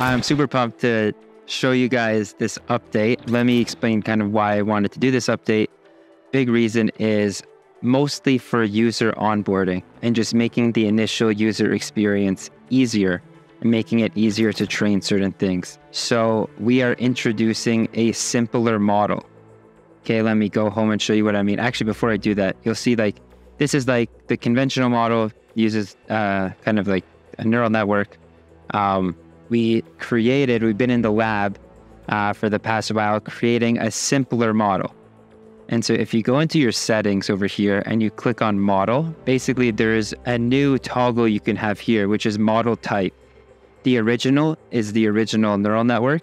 I'm super pumped to show you guys this update. Let me explain kind of why I wanted to do this update. Big reason is mostly for user onboarding and just making the initial user experience easier and making it easier to train certain things. So we are introducing a simpler model. Okay, let me go home and show you what I mean. Actually, before I do that, you'll see like this is like the conventional model uses uh, kind of like a neural network. Um, we created, we've been in the lab uh, for the past while creating a simpler model. And so if you go into your settings over here and you click on model, basically there's a new toggle you can have here, which is model type. The original is the original neural network.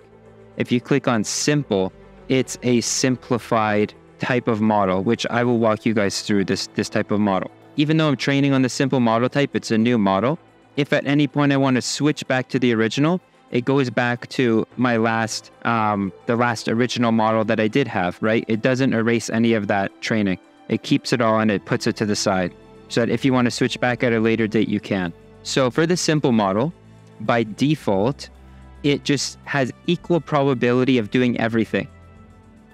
If you click on simple, it's a simplified type of model, which I will walk you guys through this, this type of model. Even though I'm training on the simple model type, it's a new model. If at any point I want to switch back to the original, it goes back to my last, um, the last original model that I did have, right? It doesn't erase any of that training. It keeps it all and it puts it to the side so that if you want to switch back at a later date, you can. So for the simple model, by default, it just has equal probability of doing everything.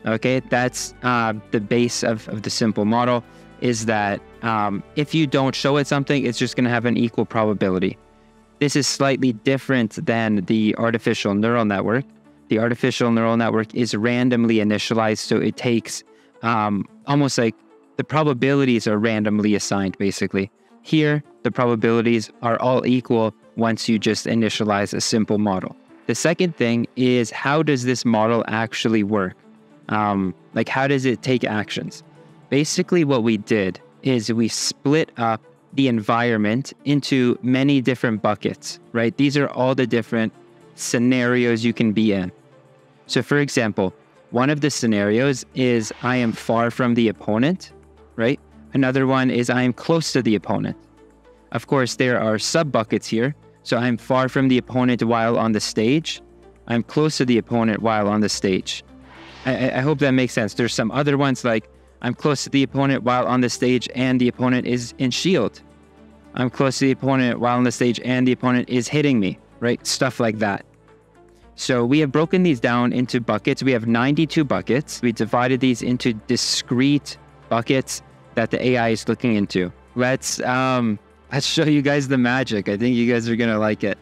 Okay, that's uh, the base of, of the simple model is that um, if you don't show it something, it's just going to have an equal probability. This is slightly different than the artificial neural network. The artificial neural network is randomly initialized, so it takes um, almost like the probabilities are randomly assigned, basically. Here, the probabilities are all equal once you just initialize a simple model. The second thing is how does this model actually work? Um, like, how does it take actions? Basically, what we did is we split up the environment into many different buckets, right? These are all the different scenarios you can be in. So, for example, one of the scenarios is I am far from the opponent, right? Another one is I am close to the opponent. Of course, there are sub buckets here. So I'm far from the opponent while on the stage. I'm close to the opponent while on the stage. I, I hope that makes sense. There's some other ones like I'm close to the opponent while on the stage and the opponent is in shield. I'm close to the opponent while on the stage and the opponent is hitting me, right? Stuff like that. So we have broken these down into buckets. We have 92 buckets. We divided these into discrete buckets that the AI is looking into. Let's um, let's show you guys the magic. I think you guys are gonna like it.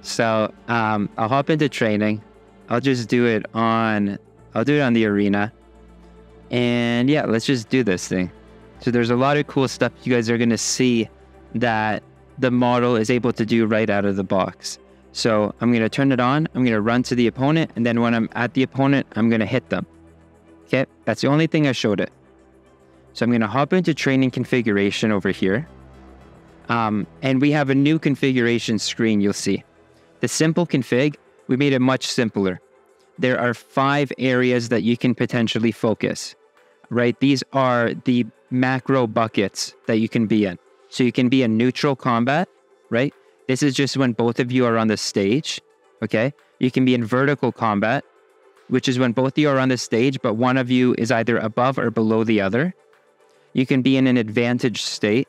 So um, I'll hop into training. I'll just do it on. I'll do it on the arena. And yeah, let's just do this thing. So there's a lot of cool stuff you guys are going to see that the model is able to do right out of the box. So I'm going to turn it on. I'm going to run to the opponent. And then when I'm at the opponent, I'm going to hit them. Okay. That's the only thing I showed it. So I'm going to hop into training configuration over here. Um, and we have a new configuration screen you'll see. The simple config, we made it much simpler there are five areas that you can potentially focus, right? These are the macro buckets that you can be in. So you can be in neutral combat, right? This is just when both of you are on the stage, okay? You can be in vertical combat, which is when both of you are on the stage, but one of you is either above or below the other. You can be in an advantage state.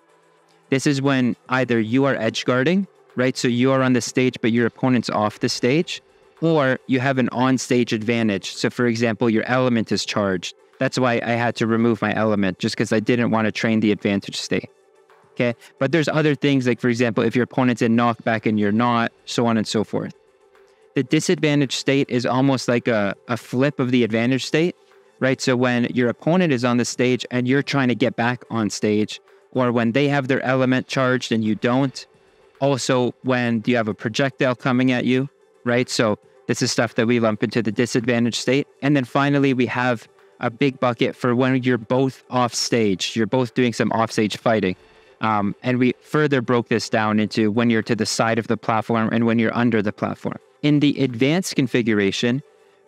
This is when either you are edge guarding, right? So you are on the stage, but your opponent's off the stage or you have an on-stage advantage. So, for example, your element is charged. That's why I had to remove my element, just because I didn't want to train the advantage state. Okay, but there's other things like, for example, if your opponent's in knockback and you're not, so on and so forth. The disadvantage state is almost like a, a flip of the advantage state, right? So when your opponent is on the stage and you're trying to get back on stage, or when they have their element charged and you don't, also when you have a projectile coming at you, right? So this is stuff that we lump into the disadvantage state. And then finally, we have a big bucket for when you're both off stage, you're both doing some off stage fighting. Um, and we further broke this down into when you're to the side of the platform and when you're under the platform. In the advanced configuration,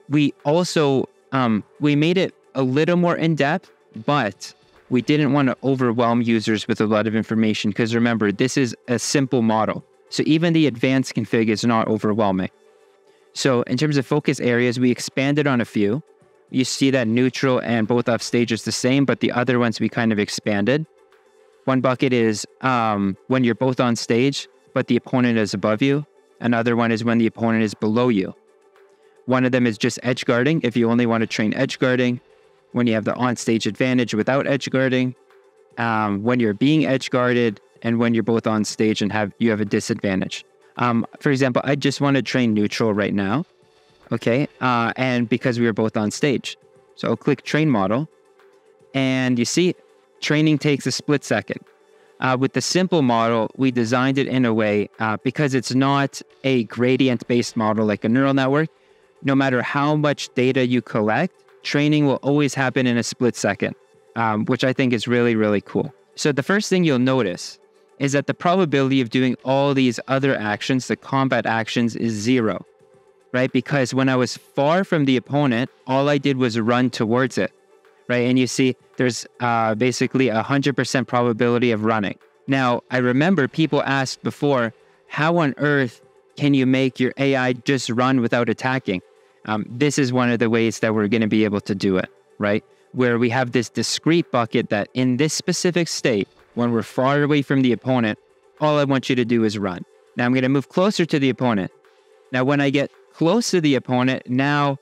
we also um, we made it a little more in depth, but we didn't want to overwhelm users with a lot of information because remember, this is a simple model. So even the advanced config is not overwhelming. So in terms of focus areas, we expanded on a few. You see that neutral and both off stage is the same, but the other ones we kind of expanded. One bucket is um, when you're both on stage, but the opponent is above you. Another one is when the opponent is below you. One of them is just edge guarding if you only want to train edge guarding. When you have the on stage advantage without edge guarding. Um, when you're being edge guarded and when you're both on stage and have you have a disadvantage. Um, for example, I just want to train neutral right now. Okay. Uh, and because we were both on stage. So I'll click train model. And you see, training takes a split second. Uh, with the simple model, we designed it in a way uh, because it's not a gradient based model like a neural network. No matter how much data you collect, training will always happen in a split second, um, which I think is really, really cool. So, the first thing you'll notice is that the probability of doing all these other actions, the combat actions, is zero, right? Because when I was far from the opponent, all I did was run towards it right? And you see there's uh, basically a 100% probability of running. Now, I remember people asked before, how on earth can you make your AI just run without attacking? Um, this is one of the ways that we're going to be able to do it, right? Where we have this discrete bucket that in this specific state, when we're far away from the opponent, all I want you to do is run. Now I'm going to move closer to the opponent. Now, when I get close to the opponent, now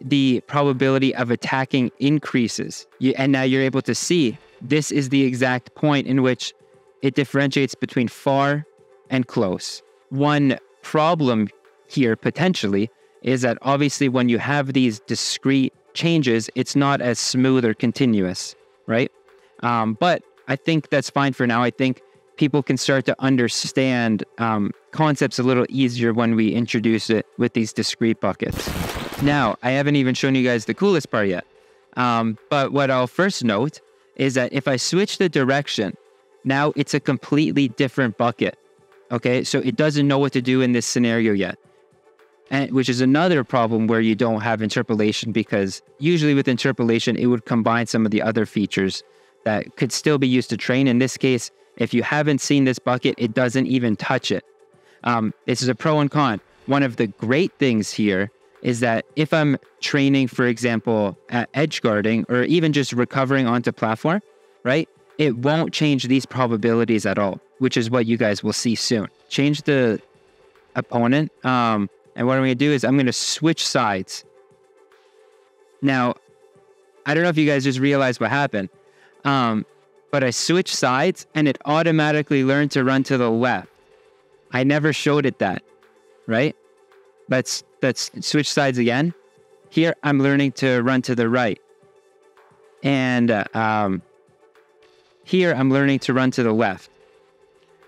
the probability of attacking increases. You, and now you're able to see this is the exact point in which it differentiates between far and close. One problem here potentially is that obviously when you have these discrete changes, it's not as smooth or continuous, right? Um, but I think that's fine for now. I think people can start to understand um, concepts a little easier when we introduce it with these discrete buckets. Now, I haven't even shown you guys the coolest part yet. Um, but what I'll first note is that if I switch the direction, now it's a completely different bucket. Okay, so it doesn't know what to do in this scenario yet. And, which is another problem where you don't have interpolation because usually with interpolation, it would combine some of the other features that could still be used to train. In this case, if you haven't seen this bucket, it doesn't even touch it. Um, this is a pro and con. One of the great things here is that if I'm training, for example, at edge guarding or even just recovering onto platform, right? It won't change these probabilities at all, which is what you guys will see soon. Change the opponent. Um, and what I'm going to do is I'm going to switch sides. Now, I don't know if you guys just realized what happened, um, but I switched sides and it automatically learned to run to the left. I never showed it that, right? Let's let's switch sides again. Here, I'm learning to run to the right. And uh, um, here, I'm learning to run to the left.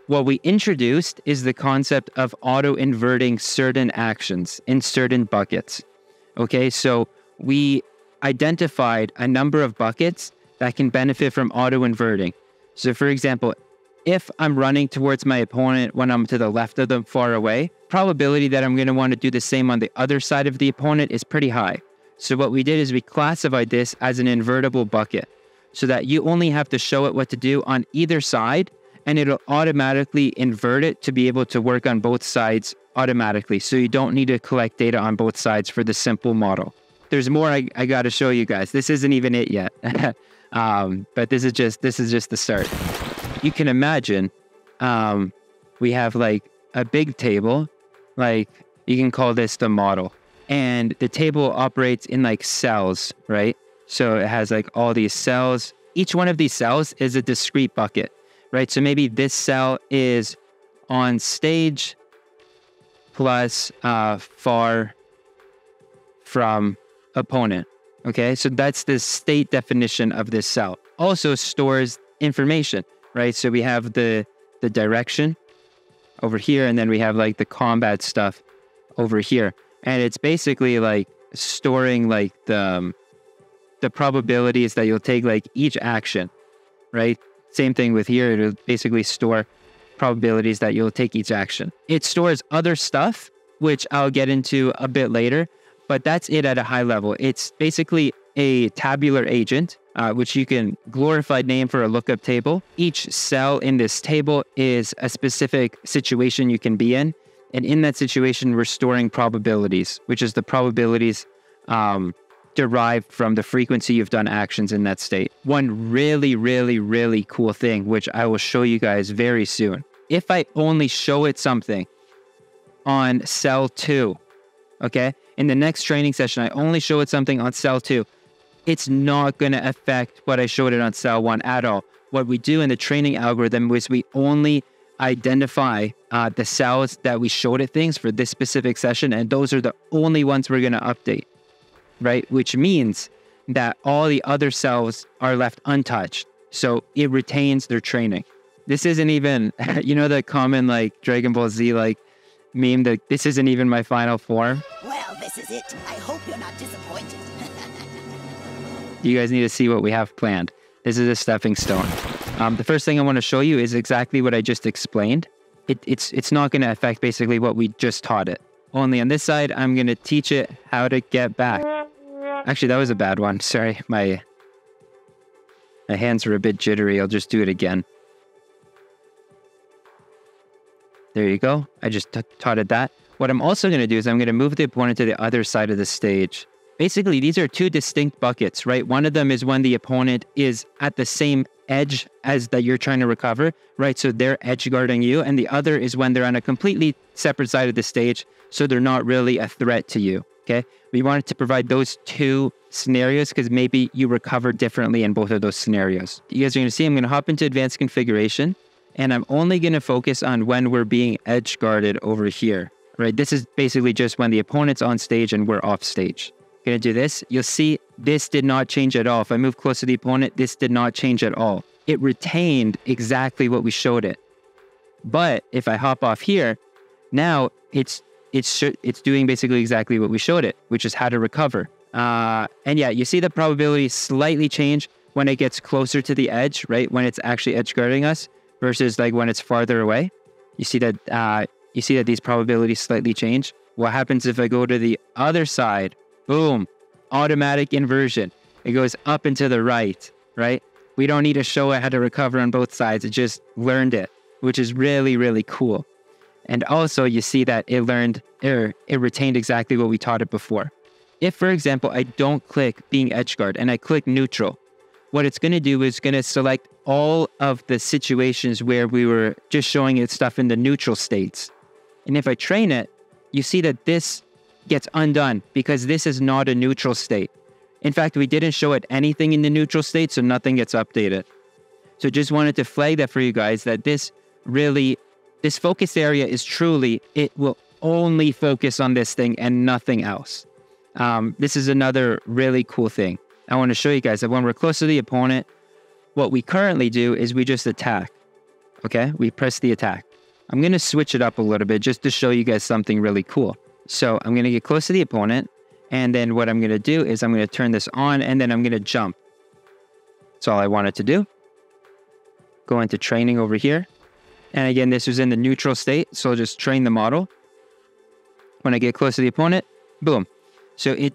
What we introduced is the concept of auto inverting certain actions in certain buckets. Okay, so we identified a number of buckets that can benefit from auto inverting. So, for example, if I'm running towards my opponent when I'm to the left of them far away, probability that I'm going to want to do the same on the other side of the opponent is pretty high. So what we did is we classified this as an invertible bucket so that you only have to show it what to do on either side and it'll automatically invert it to be able to work on both sides automatically. So you don't need to collect data on both sides for the simple model. There's more I, I got to show you guys. This isn't even it yet. um, but this is just this is just the start you can imagine um, we have like a big table, like you can call this the model. And the table operates in like cells, right? So it has like all these cells. Each one of these cells is a discrete bucket, right? So maybe this cell is on stage plus uh, far from opponent. Okay, so that's the state definition of this cell. Also stores information right? So we have the the direction over here, and then we have like the combat stuff over here, and it's basically like storing like the um, the probabilities that you'll take like each action, right? Same thing with here. It'll basically store probabilities that you'll take each action. It stores other stuff, which I'll get into a bit later, but that's it at a high level. It's basically a tabular agent uh, which you can glorified name for a lookup table. Each cell in this table is a specific situation you can be in. And in that situation, we're storing probabilities, which is the probabilities um, derived from the frequency you've done actions in that state. One really, really, really cool thing, which I will show you guys very soon. If I only show it something on cell two. Okay. In the next training session, I only show it something on cell two. It's not going to affect what I showed it on cell one at all. What we do in the training algorithm is we only identify uh, the cells that we showed it things for this specific session, and those are the only ones we're going to update, right? Which means that all the other cells are left untouched. So it retains their training. This isn't even, you know, the common like Dragon Ball Z like meme that this isn't even my final form. Well, this is it. I hope you're not disappointed. you guys need to see what we have planned. This is a stepping stone. Um, the first thing I want to show you is exactly what I just explained. It, it's it's not going to affect basically what we just taught it. Only on this side, I'm going to teach it how to get back. Actually, that was a bad one. Sorry, my my hands were a bit jittery. I'll just do it again. There you go. I just taught it that. What I'm also going to do is I'm going to move the opponent to the other side of the stage. Basically, these are two distinct buckets, right? One of them is when the opponent is at the same edge as that you're trying to recover, right? So they're edge guarding you. And the other is when they're on a completely separate side of the stage. So they're not really a threat to you. Okay. We wanted to provide those two scenarios because maybe you recover differently in both of those scenarios. You guys are going to see I'm going to hop into advanced configuration and I'm only going to focus on when we're being edge guarded over here, right? This is basically just when the opponent's on stage and we're off stage. To do this. You'll see this did not change at all. If I move close to the opponent, this did not change at all. It retained exactly what we showed it. But if I hop off here, now it's it's it's doing basically exactly what we showed it, which is how to recover. Uh, and yeah, you see the probability slightly change when it gets closer to the edge, right? When it's actually edge guarding us versus like when it's farther away. You see that uh, you see that these probabilities slightly change. What happens if I go to the other side? Boom, automatic inversion. It goes up and to the right, right? We don't need to show it how to recover on both sides. It just learned it, which is really, really cool. And also, you see that it learned, or it retained exactly what we taught it before. If, for example, I don't click being edge guard and I click neutral, what it's going to do is going to select all of the situations where we were just showing it stuff in the neutral states. And if I train it, you see that this gets undone because this is not a neutral state. In fact, we didn't show it anything in the neutral state, so nothing gets updated. So just wanted to flag that for you guys that this really, this focus area is truly, it will only focus on this thing and nothing else. Um, this is another really cool thing. I want to show you guys that when we're close to the opponent, what we currently do is we just attack. Okay, we press the attack. I'm going to switch it up a little bit just to show you guys something really cool. So I'm going to get close to the opponent. And then what I'm going to do is I'm going to turn this on and then I'm going to jump. That's all I wanted to do. Go into training over here. And again, this was in the neutral state. So I'll just train the model. When I get close to the opponent, boom. So it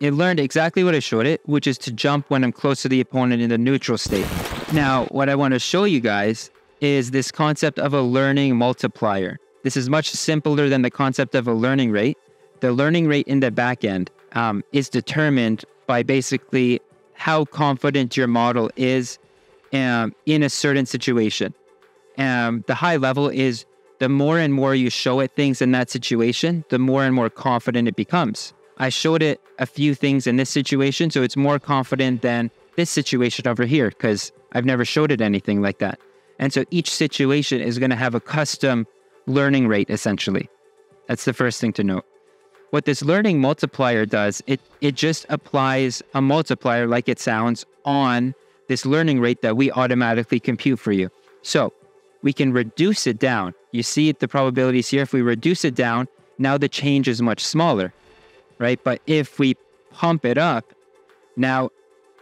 it learned exactly what I showed it, which is to jump when I'm close to the opponent in the neutral state. Now, what I want to show you guys is this concept of a learning multiplier. This is much simpler than the concept of a learning rate. The learning rate in the backend um, is determined by basically how confident your model is um, in a certain situation. Um, the high level is the more and more you show it things in that situation, the more and more confident it becomes. I showed it a few things in this situation, so it's more confident than this situation over here because I've never showed it anything like that. And so each situation is going to have a custom learning rate essentially. That's the first thing to note. What this learning multiplier does, it it just applies a multiplier like it sounds on this learning rate that we automatically compute for you. So, we can reduce it down. You see the probabilities here if we reduce it down, now the change is much smaller right? But if we pump it up, now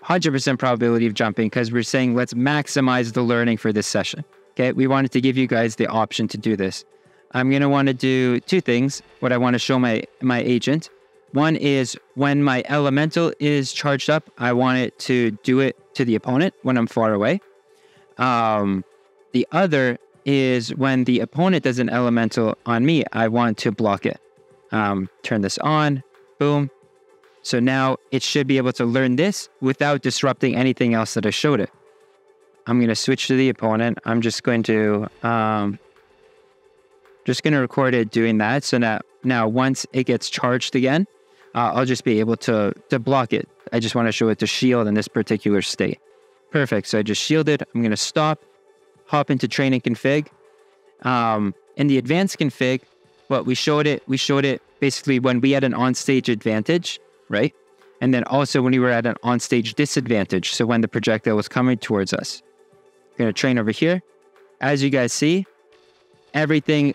100% probability of jumping because we're saying let's maximize the learning for this session. Okay, we wanted to give you guys the option to do this. I'm want to do two things. What I want to show my my agent. One is when my elemental is charged up, I want it to do it to the opponent when I'm far away. Um, the other is when the opponent does an elemental on me, I want to block it. Um, turn this on, Boom. So now it should be able to learn this without disrupting anything else that I showed it. I'm going to switch to the opponent. I'm just going to um, Just going to record it doing that. So now, now once it gets charged again, uh, I'll just be able to, to block it. I just want to show it to shield in this particular state. Perfect. So I just shielded. I'm going to stop, hop into training config. Um, in the advanced config, what we showed it, we showed it basically when we had an on-stage advantage, right? And then also when we were at an on-stage disadvantage. So when the projectile was coming towards us. Going to train over here. As you guys see, everything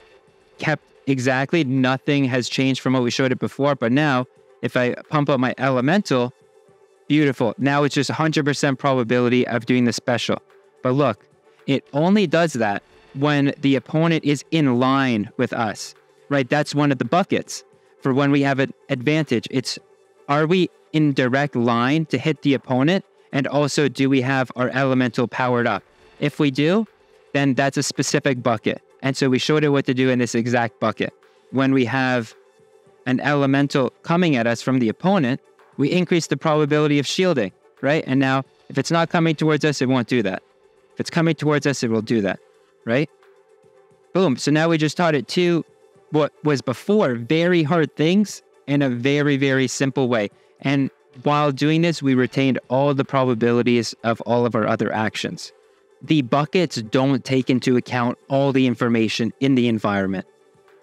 kept exactly. Nothing has changed from what we showed it before. But now, if I pump up my elemental, beautiful. Now it's just 100% probability of doing the special. But look, it only does that when the opponent is in line with us, right? That's one of the buckets for when we have an advantage. It's are we in direct line to hit the opponent? And also, do we have our elemental powered up? If we do, then that's a specific bucket. And so we showed it what to do in this exact bucket. When we have an elemental coming at us from the opponent, we increase the probability of shielding, right? And now, if it's not coming towards us, it won't do that. If it's coming towards us, it will do that, right? Boom. So now we just taught it two, what was before very hard things in a very, very simple way. And while doing this, we retained all the probabilities of all of our other actions the buckets don't take into account all the information in the environment,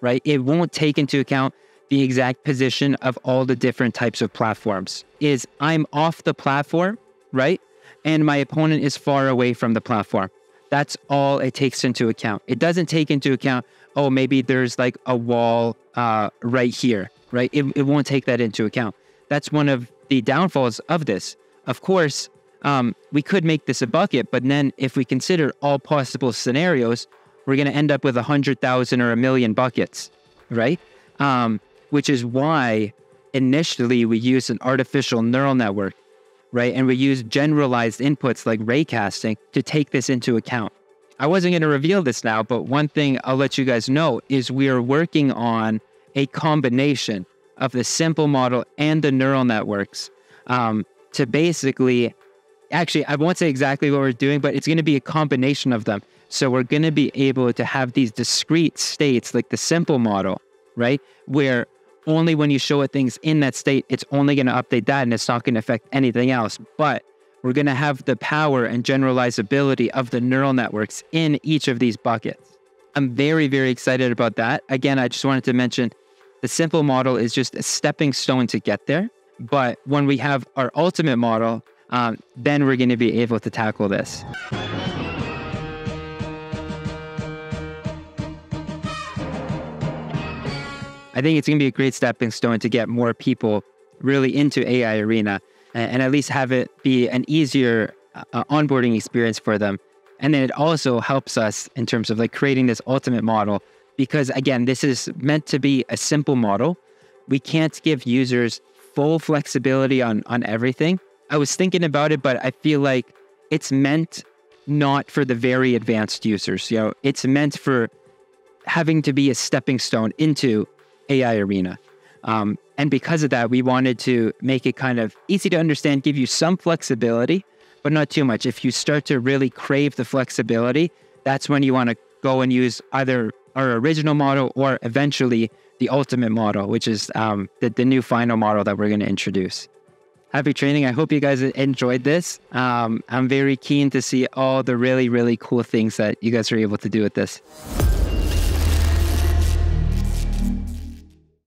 right? It won't take into account the exact position of all the different types of platforms. Is I'm off the platform, right? And my opponent is far away from the platform. That's all it takes into account. It doesn't take into account, oh, maybe there's like a wall uh, right here, right? It, it won't take that into account. That's one of the downfalls of this. Of course, um, we could make this a bucket, but then if we consider all possible scenarios, we're going to end up with a hundred thousand or a million buckets, right? Um, which is why initially we use an artificial neural network, right? And we use generalized inputs like raycasting to take this into account. I wasn't going to reveal this now, but one thing I'll let you guys know is we are working on a combination of the simple model and the neural networks um, to basically actually, I won't say exactly what we're doing, but it's going to be a combination of them. So we're going to be able to have these discrete states like the simple model, right? Where only when you show it things in that state, it's only going to update that and it's not going to affect anything else. But we're going to have the power and generalizability of the neural networks in each of these buckets. I'm very, very excited about that. Again, I just wanted to mention the simple model is just a stepping stone to get there. But when we have our ultimate model, um, then we're going to be able to tackle this. I think it's going to be a great stepping stone to get more people really into AI Arena and, and at least have it be an easier uh, onboarding experience for them. And then it also helps us in terms of like creating this ultimate model because again, this is meant to be a simple model. We can't give users full flexibility on on everything. I was thinking about it, but I feel like it's meant not for the very advanced users. You know, it's meant for having to be a stepping stone into AI Arena. Um, and because of that, we wanted to make it kind of easy to understand, give you some flexibility, but not too much. If you start to really crave the flexibility, that's when you want to go and use either our original model or eventually the ultimate model, which is um, the, the new final model that we're going to introduce happy training. I hope you guys enjoyed this. Um, I'm very keen to see all the really, really cool things that you guys are able to do with this.